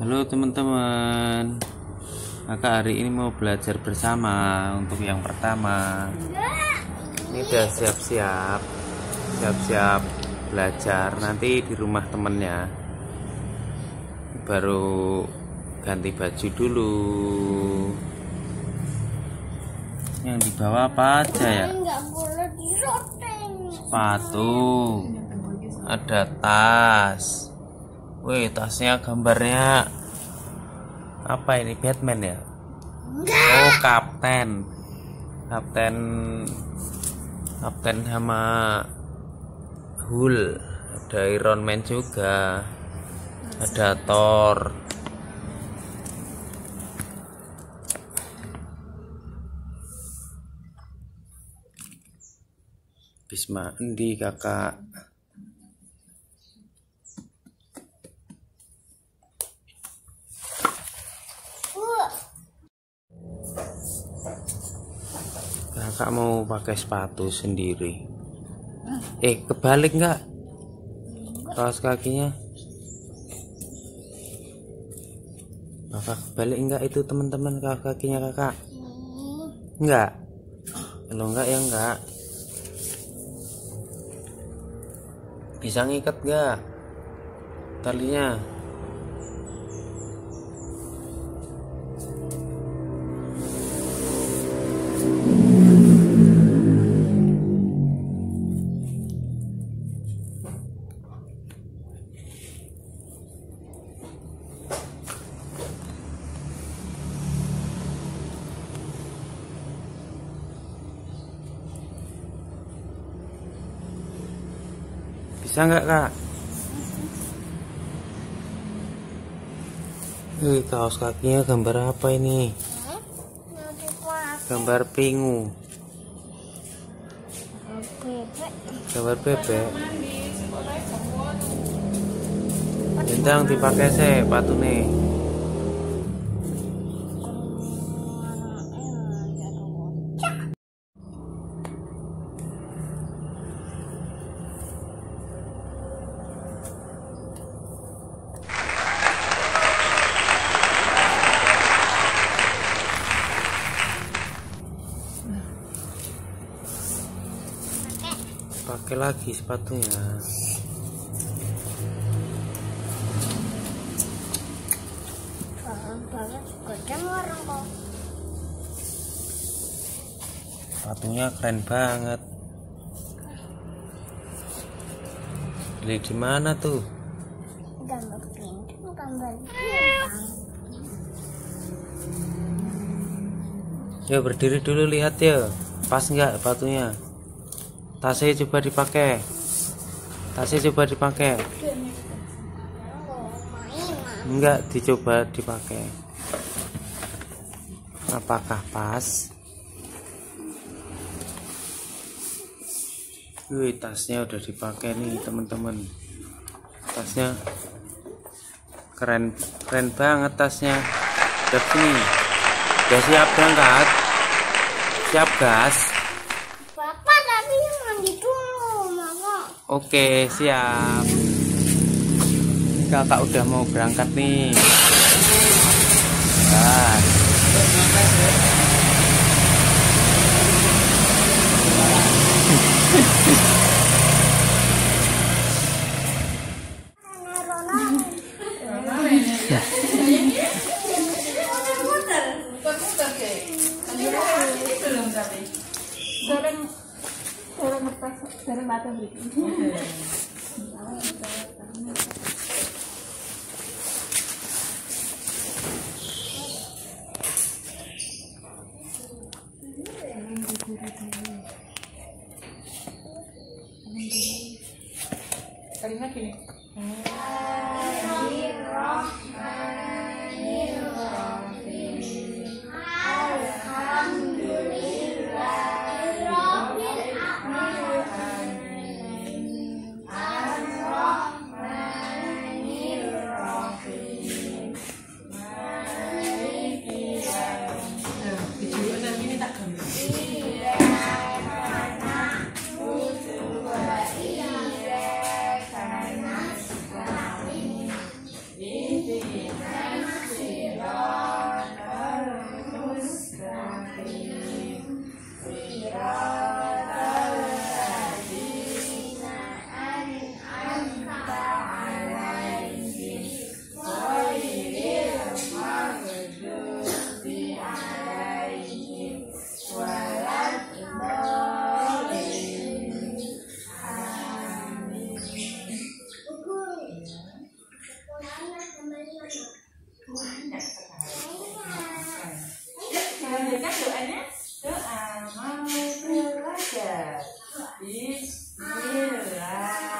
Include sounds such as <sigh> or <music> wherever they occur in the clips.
Halo teman-teman. Kakak hari ini mau belajar bersama Untuk yang pertama. Ini udah siap-siap. Siap-siap belajar Nanti di rumah temennya. Baru ganti baju dulu. Yang dibawa apa aja ya? Sepatu. Ada tas Wih, tasnya gambarnya apa ini Batman ya? Oh, kapten. Kapten Kapten sama Hulk. Ada Iron Man juga. Ada Thor. Bisma endi kakak? Kakak mau pakai sepatu sendiri. Eh, kebalik nggak? Kaos kakinya. Kakak kebalik nggak itu teman-teman kaos kakinya kakak? Nggak. Kalau nggak ya nggak. Bisa ngikat nggak? Talinya. Bisa nggak kak? Wih, kaos kakinya gambar apa ini? Gambar pingu, gambar bebek. Bintang dipakai sih sepatu Pakai lagi sepatunya. Banget kok Sepatunya keren banget. Beli di mana tuh? gambar pintu gambar bintang Ya berdiri dulu lihat ya. Pas nggak sepatunya? Tasnya coba dipakai. Tasnya coba dipakai. Enggak dicoba dipakai. Apakah pas? Wih, tasnya udah dipakai nih, teman-teman. Tasnya keren keren banget tasnya. Udah sini. Udah siap berangkat? Siap gas? Bapak tadi mandi dulu mama Oke, siap. Kakak udah mau berangkat nih. Goreng <laughs> フリッ。is realized.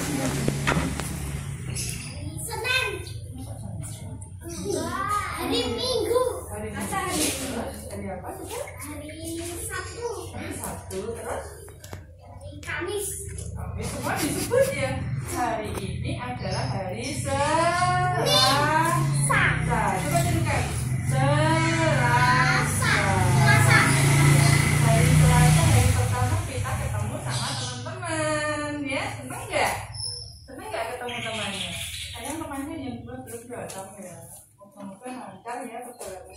tahu ya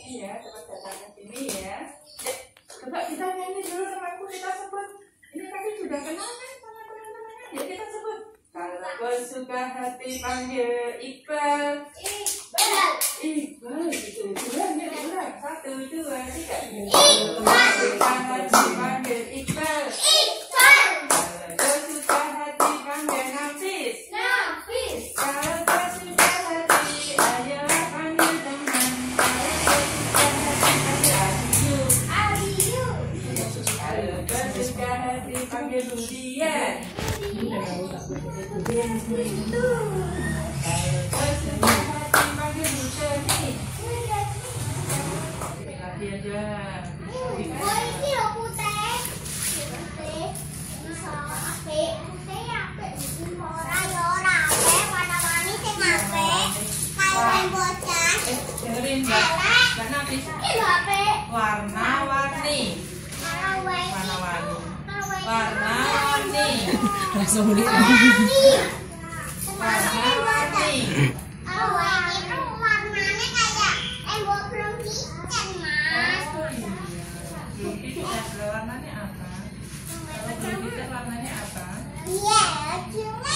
ya ya kita dulu kita sebut ini tadi sudah kenal kan sama teman-temannya ya kita sebut kalau hati panggil Iqbal Iqbal gitu. Iqbal satu dua tiga. Iqbal. pakai durian. Iya. Durian Warna-warni. langsung beli warnanya apa? Kalau kita warnanya apa? Iya, cuma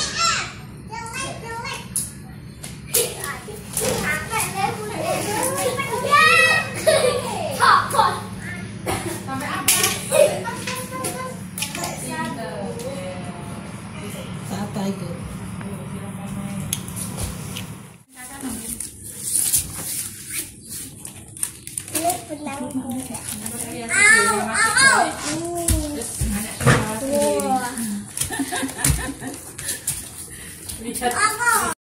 Wow.